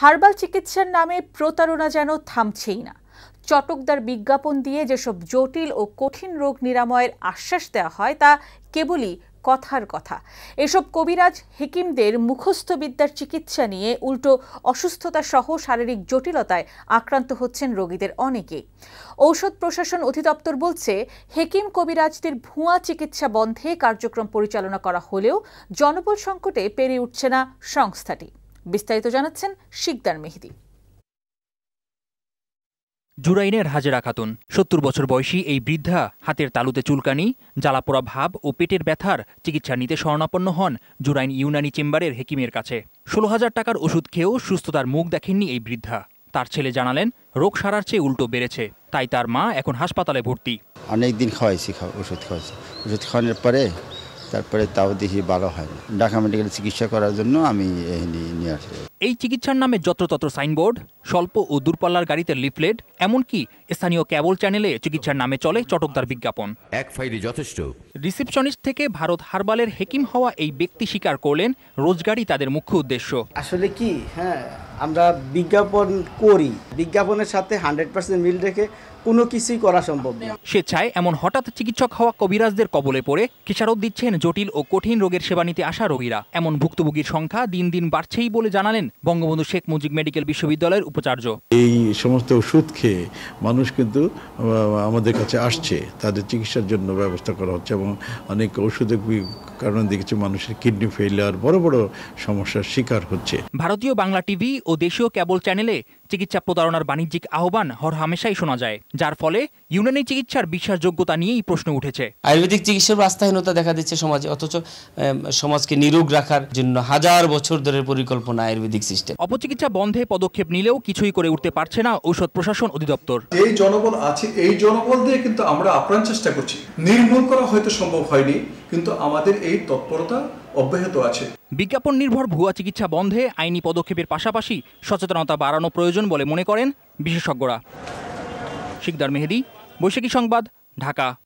Herbal চিকিৎসার নামে প্রতারণা যেন থামছেই না। চটকদার বিজ্ঞাপন দিয়ে যেসব জটিল ও কঠিন রোগ নিরাময়ের আশ্বাস দেওয়া হয়, তা কেবলই কথার কথা। এসব কবিরাজ, হেকিমদের মুখস্থবিদ্যার চিকিৎসা নিয়ে উল্টো অসুস্থতা সহ শারীরিক জটিলতায় আক্রান্ত হচ্ছেন রোগীদের অনেকে। ঔষধ প্রশাসন অধিদপ্তর বলছে, হেকিম কবিরাজদের ভুয়া চিকিৎসা বন্ধে কার্যক্রম পরিচালনা করা হলেও জনবল সংকটে পেরে উঠছে না সংস্থাটি। বিস্তারিত জানাচ্ছেন শিকদার মেহেদি। জুরাইনের হাজেরা খাতুন সত্তর বছর বয়সী এই বৃদ্ধা হাতের তালুতে চুলকানি জ্বালাপোড়া ভাব ও পেটের ব্যথার চিকিৎসা নিতে শরণাপন্ন হন জুরাইন ইউনানি চেম্বারের হেকিমের কাছে। ষোলো হাজার টাকার ওষুধ খেয়েও সুস্থতার মুখ দেখেননি এই বৃদ্ধা। তার ছেলে জানালেন রোগ সারার চেয়ে উল্টো বেড়েছে তাই তার মা এখন হাসপাতালে ভর্তি। অনেক দিন খাওয়াইছি ওষুধ খাওয়াইছি। ওষুধ খাওয়ানোর পরে তারপরে তাও দেখি ভালো হয় না। ঢাকা মেডিকেল চিকিৎসা করার জন্য আমি এই নিয়ে নিয়ে আসি। এই চিকিৎসার নামে যত্রতত্র সাইনবোর্ড স্বল্প ও দূরপাল্লার গাড়িতে লিফলেট এমনকি স্থানীয় ক্যাবল চ্যানেলে চিকিৎসার নামে চলে চটকদার বিজ্ঞাপন। এক ফাইলে যথেষ্ট। রিসেপশনিস্ট থেকে ভারত হারবালের হেকিম হওয়া এই ব্যক্তি স্বীকার করলেন রোজগারই তাদের মুখ্য উদ্দেশ্য। আসলে কি? হ্যাঁ আমরা বিজ্ঞাপন করি। বিজ্ঞাপনের সাথে হান্ড্রেড পার্সেন্ট মিল রেখে কোনো কিছুই করা সম্ভব না। স্বেচ্ছায় এমন হঠাৎ চিকিৎসক হওয়া কবিরাজদের কবলে পড়ে কিসারত দিচ্ছেন জটিল ও কঠিন রোগের সেবা নিতে আসা রোগীরা। এমন ভুক্তভোগীর সংখ্যা দিন দিন বাড়ছেই বলে জানালেন বঙ্গবন্ধু শেখ মুজিব মেডিকেল বিশ্ববিদ্যালয়ের উপাচার্য। এই সমস্ত ওষুধ খেয়ে মানুষ কিন্তু আমাদের কাছে আসছে। তাদের চিকিৎসার জন্য ব্যবস্থা করা হচ্ছে এবং অনেক ওষুধের কারণে দেখেছি মানুষের কিডনি ফেলিয়ার বড় বড় সমস্যার শিকার হচ্ছে। ভারতীয় বাংলা টিভি ও দেশীয় কেবল চ্যানেলে চিকিৎসা প্রতারণার বাণিজ্যিক আহ্বান হর হামেশাই শোনা যায় যার ফলে ইউনানি চিকিৎসার বিশ্বাসযোগ্যতা নিয়েই প্রশ্ন উঠেছে। আয়ুর্বেদিক চিকিৎসার আস্থাহীনতা দেখা দিচ্ছে সমাজে অথচ সমাজকে নিরোগ রাখার জন্য হাজার বছর ধরে পরিকল্পনা আয়ুর্বেদিক সিস্টেম। অপচিকিৎসা বন্ধে পদক্ষেপ নিলেও কিছুই করে উঠতে পারছে না ঔষধ প্রশাসন অধিদপ্তর। এই জনবল আছে এই জনবল দিয়ে কিন্তু আমরা আপ্রাণ চেষ্টা করছি। নির্মূল করা হয়তো সম্ভব হয়নি কিন্তু আমাদের এই তৎপরতা অব্যাহত আছে। বিজ্ঞাপন নির্ভর ভুয়া চিকিৎসা বন্ধে আইনি পদক্ষেপের পাশাপাশি সচেতনতা বাড়ানো প্রয়োজন বলে মনে করেন বিশেষজ্ঞরা। শিকদার মেহেদি, বৈশাখী সংবাদ, ঢাকা।